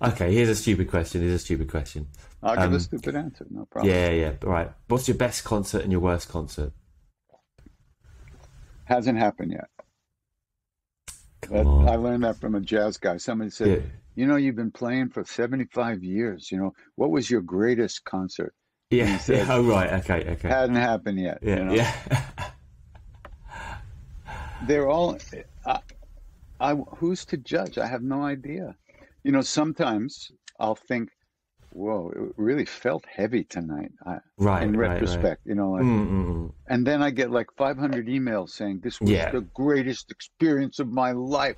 Okay, here's a stupid question. Here's a stupid question. I'll give Um, a stupid answer. No problem. Yeah, yeah. All right. What's your best concert and your worst concert? Hasn't happened yet. Come That, on. I learned that from a jazz guy. Somebody said, Yeah. "You know, you've been playing for 75 years. You know, what was your greatest concert?" Yeah, said- yeah. Oh, right. Okay, okay. Hadn't happened yet. Yeah, you know? yeah. They're all. I, I, who's to judge? I have no idea. You know, sometimes I'll think, "Whoa, it really felt heavy tonight." I, right. in right, right. retrospect, you know, like, Mm, mm, mm. and then I get like 500 emails saying this was Yeah. the greatest experience of my life.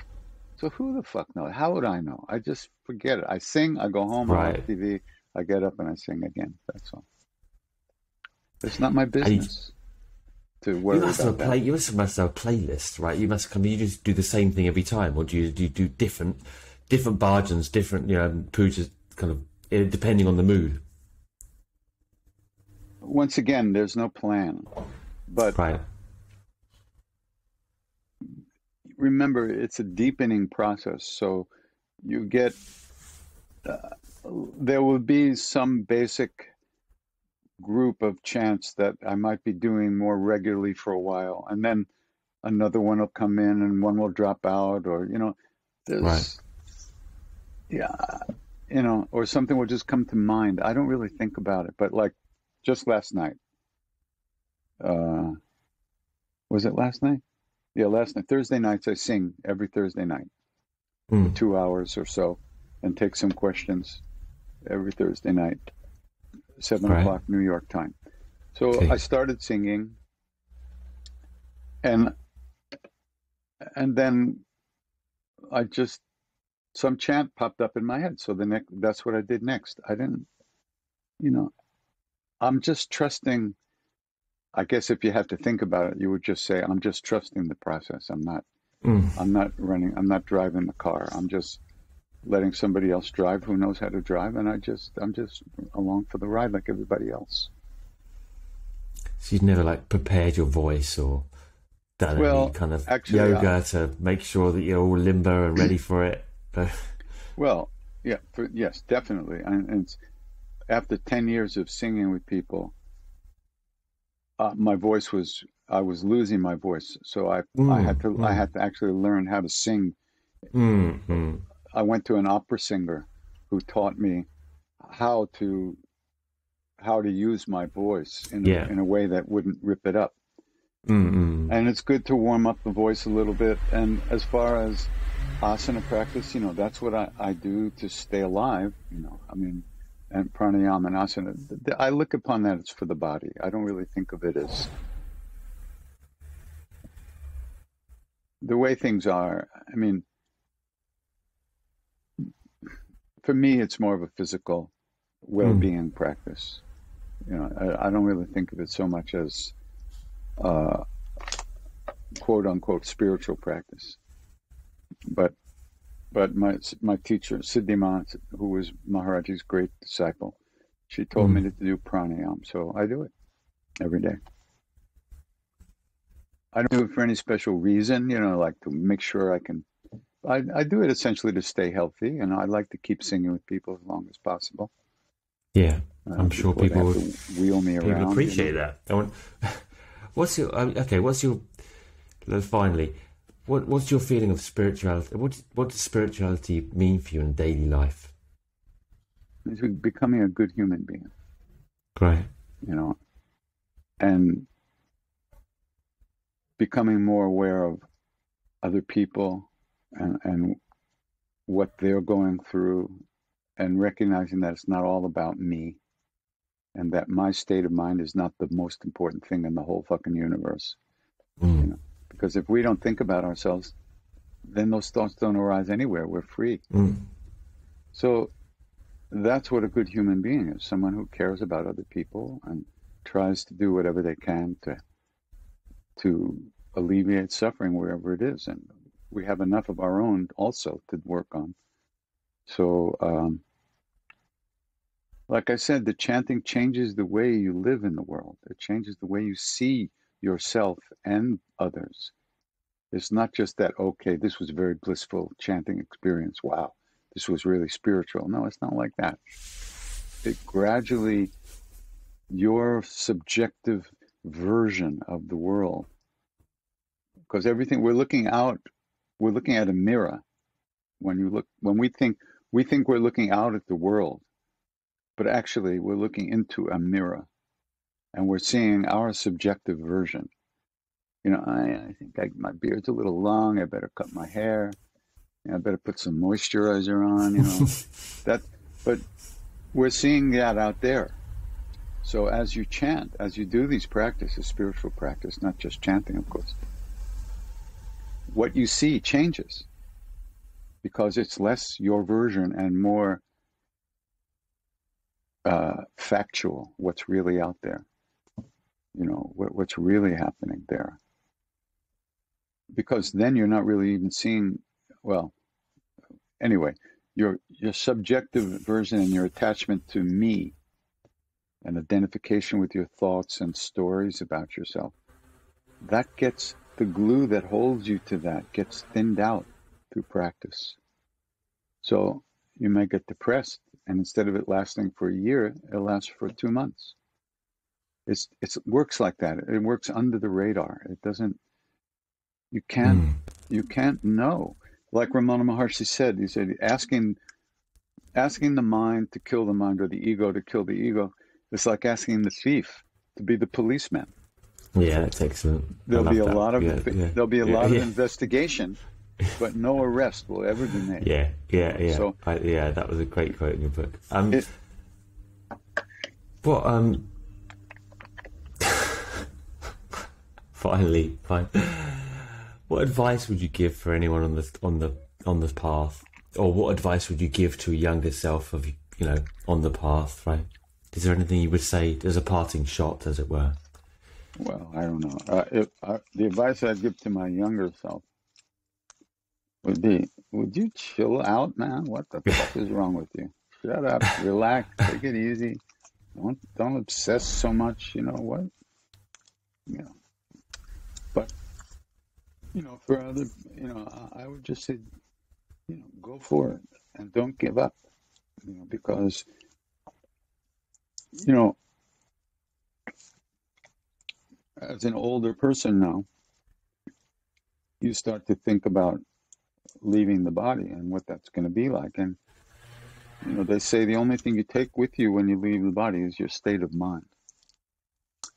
So who the fuck knows? How would I know? I just forget it. I sing, I go home, right. I watch TV, I get up and I sing again. That's all. It's not my business to worry You must have a about play. that. You must must have a playlist, right? You must come. You just do the same thing every time, or do you do you do different, different bhajans, different you know poojas, kind of eh, depending on the mood, Once again, there's no plan. But right? remember, it's a deepening process. So you get, uh, there will be some basic group of chants that I might be doing more regularly for a while. And then another one will come in and one will drop out, or, you know, there's, Right. Yeah, you know, or something will just come to mind. I don't really think about it. But like just last night, uh, was it last night? Yeah, last night. Thursday nights, I sing every Thursday night, Mm. two hours or so, and take some questions every Thursday night, seven Right. o'clock New York time. So Okay. I started singing, and and then I just some chant popped up in my head. So the next, that's what I did next. I didn't, you know, I'm just trusting. I guess if you had to think about it, you would just say, "I'm just trusting the process. I'm not." Mm. I'm not running, I'm not driving the car. I'm just letting somebody else drive who knows how to drive and I just I'm just along for the ride like everybody else. So you've never like prepared your voice or done Well, any kind of actually, yoga to make sure that you're all limber and ready for it. But Well, yeah, for, yes, definitely. And, and after 10 years of singing with people, uh, my voice was I was losing my voice. So I I Mm, had to I mm. had to actually learn how to sing. mm, mm. I went to an opera singer who taught me how to how to use my voice in, Yeah. a, in a way that wouldn't rip it up. Mm, mm. And it's good to warm up the voice a little bit. And as far as asana practice, you know, that's what I, I do to stay alive. You know, I mean, and pranayama and asana. I look upon that as for the body. I don't really think of it as the way things are. I mean, for me, it's more of a physical well-being practice. You know, I, I don't really think of it so much as uh, quote unquote spiritual practice. But but my my teacher Siddhima, who was Maharaj-ji's great disciple, she told me to do pranayama, so I do it every day. I don't do it for any special reason, you know, like to make sure I can. I, I do it essentially to stay healthy, and I like to keep singing with people as long as possible. Yeah, uh, I'm sure people would wheel me people around. you appreciate know. that. What's your um, okay? What's your finally? What what's your feeling of spirituality? What what does spirituality mean for you in daily life? It's becoming a good human being. Great. you know, and becoming more aware of other people and, and what they're going through and recognizing that it's not all about me and that my state of mind is not the most important thing in the whole fucking universe. Mm, Because if we don't think about ourselves, then those thoughts don't arise anywhere. We're free. mm, So that's what a good human being is someone who cares about other people and tries to do whatever they can to to alleviate suffering wherever it is and we have enough of our own also to work on so um, like i said the chanting changes the way you live in the world it changes the way you see yourself and others it's not just that okay this was a very blissful chanting experience wow this was really spiritual. No, it's not like that. It gradually, your subjective version of the world, because everything we're looking out, we're looking at a mirror. When you look, when we think, we think we're looking out at the world, but actually we're looking into a mirror and we're seeing our subjective version. You know, I, I think I, my beard's a little long. I better cut my hair. You know, I better put some moisturizer on. You know, that. But we're seeing that out there. So as you chant, as you do these practices, spiritual practice, not just chanting, of course, what you see changes because it's less your version and more uh, factual. What's really out there? You know, what, what's really happening there? because then you're not really even seeing well anyway your your subjective version and your attachment to me and identification with your thoughts and stories about yourself that gets the glue that holds you to that gets thinned out through practice so you might get depressed and instead of it lasting for a year it lasts for two months it's it works like that it works under the radar it doesn't you can't mm. you can't know. Like Ramana Maharshi said, he said asking asking the mind to kill the mind or the ego to kill the ego is like asking the thief to be the policeman. Yeah, that's excellent. There'll be a that. lot of yeah, yeah, there'll be a yeah, lot of investigation, but no arrest will ever be made. Yeah, yeah, yeah. So, I, yeah, that was a great quote in your book. Um, it, what um, finally, fine. What advice would you give for anyone on the on the on the path, or what advice would you give to a younger self of you know on the path? Right? Is there anything you would say as a parting shot, as it were? Well, I don't know. Uh, if, uh, the advice I'd give to my younger self would be: Would you chill out, man? What the fuck is wrong with you? Shut up, relax, take it easy. Don't don't obsess so much. You know what? You know, you know, for other, you know, I would just say, you know, go for it and don't give up, you know, because, you know, as an older person now, you start to think about leaving the body and what that's going to be like. And, you know, they say the only thing you take with you when you leave the body is your state of mind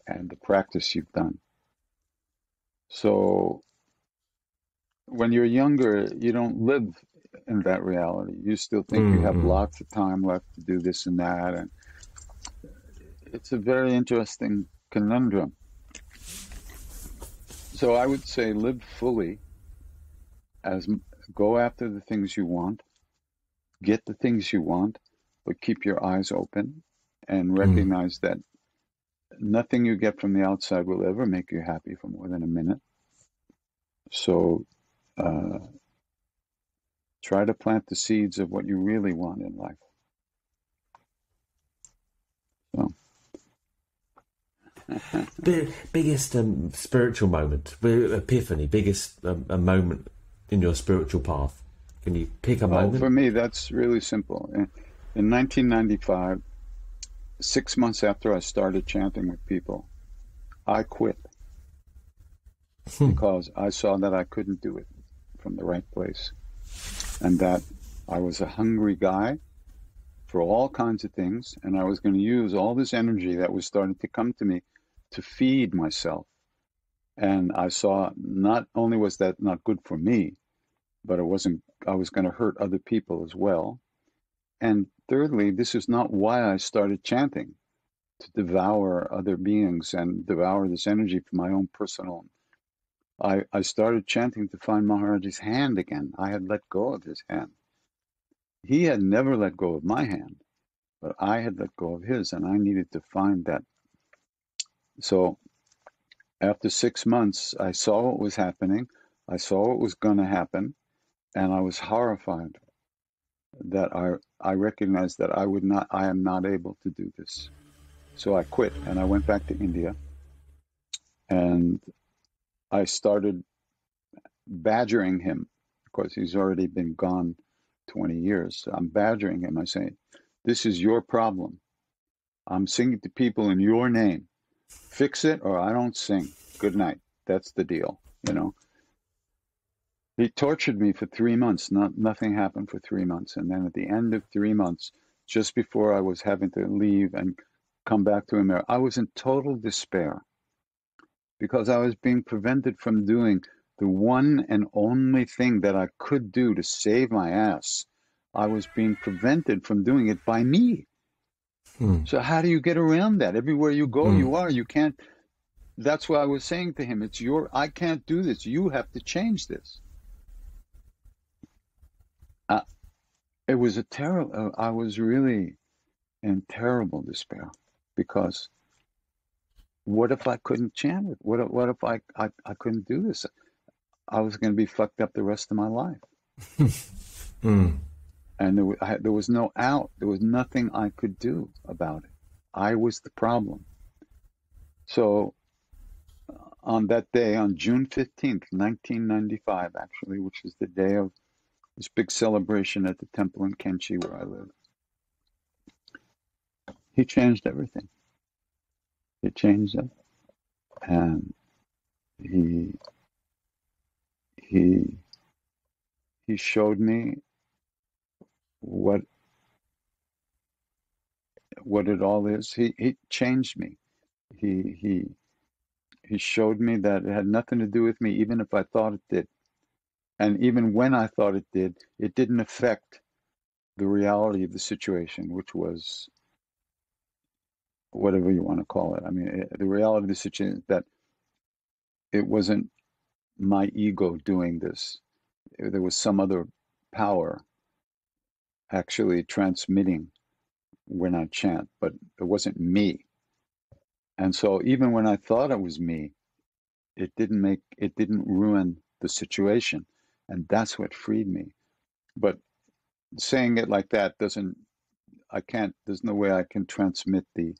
and the practice you've done. So when you're younger, you don't live in that reality. You still think mm-hmm. you have mm-hmm. lots of time left to do this and that, and it's a very interesting conundrum. So I would say live fully, as go after the things you want, get the things you want, but keep your eyes open and mm. recognize mm. that nothing you get from the outside will ever make you happy for more than a minute. So uh, try to plant the seeds of what you really want in life. So. the biggest um, spiritual moment, epiphany, biggest um, a moment in your spiritual path. Can you pick a moment? for me, that's really simple. In, in 1995, six months after I started chanting with people, I quit hmm. because I saw that I couldn't do it from the right place. And that I was a hungry guy for all kinds of things, and I was going to use all this energy that was starting to come to me to feed myself. And I saw not only was that not good for me, but it wasn't I was going to hurt other people as well. And thirdly, this is not why I started chanting to devour other beings and devour this energy for my own personal I, I started chanting to find Maharaj's hand again. I had let go of his hand. He had never let go of my hand, but I had let go of his, and I needed to find that. So after six months, I saw what was happening. I saw what was going to happen, and I was horrified that I I recognized that I would not I am not able to do this. So I quit and I went back to India. And I started badgering him. Of course, he's already been gone 20 years. I'm badgering him. I say, This is your problem. I'm singing to people in your name. Fix it or I don't sing. Good night. That's the deal, you know. He tortured me for three months. Not, nothing happened for three months. And then at the end of three months, just before I was having to leave and come back to America, I was in total despair because I was being prevented from doing the one and only thing that I could do to save my ass. I was being prevented from doing it by me. Hmm. So how do you get around that? Everywhere you go, hmm. you are. You can't. That's what I was saying to him, "It's your. I can't do this. You have to change this." Uh, it was a terrible. Uh, I was really in terrible despair because what if I couldn't chant it? What if, what if I, I, I couldn't do this? I was going to be fucked up the rest of my life. mm. And there, I, there was no out. There was nothing I could do about it. I was the problem. So uh, on that day, on June 15th, 1995, actually, which is the day of this big celebration at the temple in Kainchi where I live, he changed everything. He changed it. And he he he showed me what what it all is. He he changed me. He he he showed me that it had nothing to do with me, even if I thought it did. And even when I thought it did, it didn't affect the reality of the situation, which was whatever you want to call it. I mean, it, the reality of the situation is that it wasn't my ego doing this. Eh, there was some other power actually transmitting when I chant, but it wasn't me. And so even when I thought it was me, it didn't make it didn't ruin the situation. And that's what freed me. But saying it like that doesn't I can't there's no way I can transmit the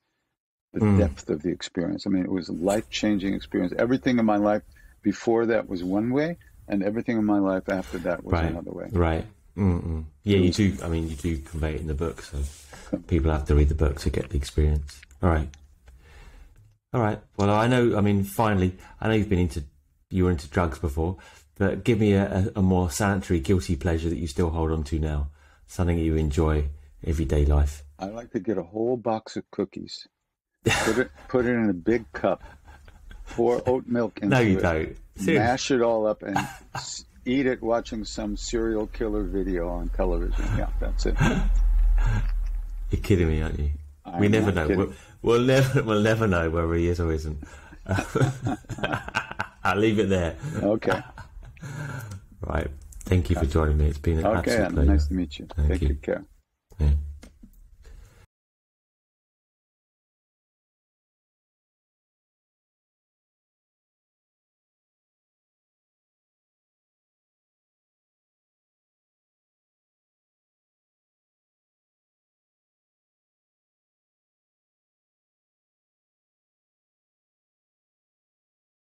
the mm. depth of the experience. I mean, it was a life changing experience. Everything in my life before that was one way, and everything in my life after that was right. another way. Right. Mm-mm. Yeah, you do. I mean, you do convey it in the book, so people have to read the book to get the experience. All right. All right. Well, I know. I mean, finally, I know you've been into you were into drugs before, but give me a, a more sanitary, guilty pleasure that you still hold on to now. Something that you enjoy everyday life. I like to get a whole box of cookies, put it put it in a big cup, pour oat milk into no, you it, don't. Seriously. mash it all up, and eat it watching some serial killer video on television. Yeah, that's it. You're kidding me, aren't you? I'm we never know. We'll, we'll, never we'll never know whether he is or isn't. I'll leave it there. Okay. right. Thank you for joining me. It's been an okay, absolute pleasure. Nice to meet you. Thank Take you. good care. Yeah.